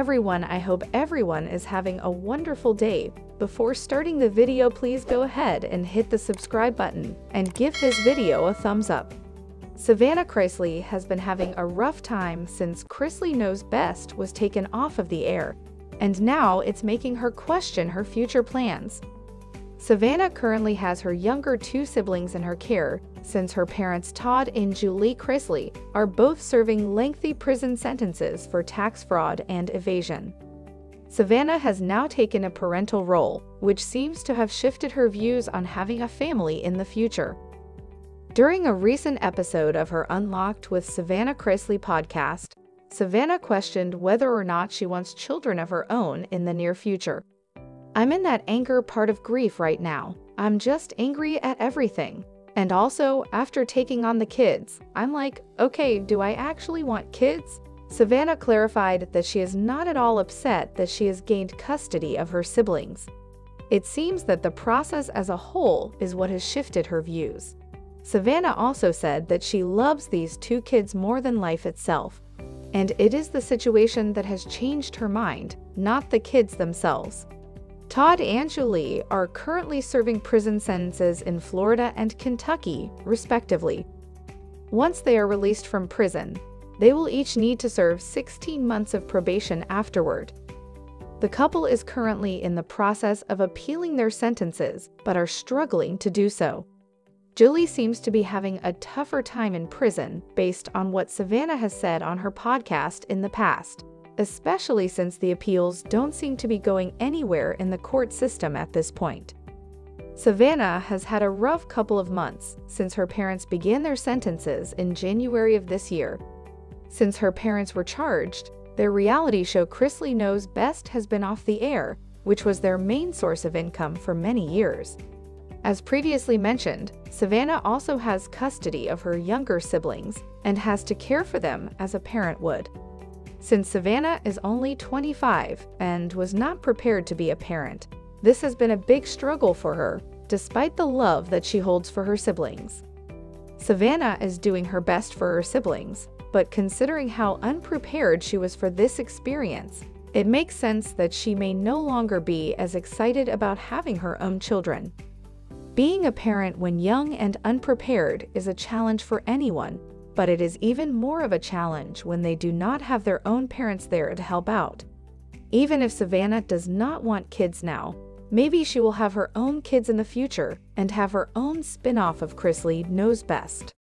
everyone, I hope everyone is having a wonderful day. Before starting the video, please go ahead and hit the subscribe button and give this video a thumbs up. Savannah Chrisley has been having a rough time since Chrisley Knows Best was taken off of the air, and now it's making her question her future plans. Savannah currently has her younger two siblings in her care, since her parents Todd and Julie Chrisley are both serving lengthy prison sentences for tax fraud and evasion. Savannah has now taken a parental role, which seems to have shifted her views on having a family in the future. During a recent episode of her Unlocked with Savannah Chrisley podcast, Savannah questioned whether or not she wants children of her own in the near future. I'm in that anger part of grief right now. I'm just angry at everything. And also, after taking on the kids, I'm like, okay, do I actually want kids? Savannah clarified that she is not at all upset that she has gained custody of her siblings. It seems that the process as a whole is what has shifted her views. Savannah also said that she loves these two kids more than life itself, and it is the situation that has changed her mind, not the kids themselves. Todd and Julie are currently serving prison sentences in Florida and Kentucky, respectively. Once they are released from prison, they will each need to serve 16 months of probation afterward. The couple is currently in the process of appealing their sentences, but are struggling to do so. Julie seems to be having a tougher time in prison based on what Savannah has said on her podcast in the past, especially since the appeals don't seem to be going anywhere in the court system at this point. Savannah has had a rough couple of months since her parents began their sentences in January of this year. Since her parents were charged, their reality show Chrisley Knows Best has been off the air, which was their main source of income for many years. As previously mentioned, Savannah also has custody of her younger siblings and has to care for them as a parent would. Since Savannah is only 25 and was not prepared to be a parent, this has been a big struggle for her, despite the love that she holds for her siblings. Savannah is doing her best for her siblings, but considering how unprepared she was for this experience, it makes sense that she may no longer be as excited about having her own children. Being a parent when young and unprepared is a challenge for anyone, but it is even more of a challenge when they do not have their own parents there to help out. Even if Savannah does not want kids now, maybe she will have her own kids in the future and have her own spin off of Chrisley Knows Best.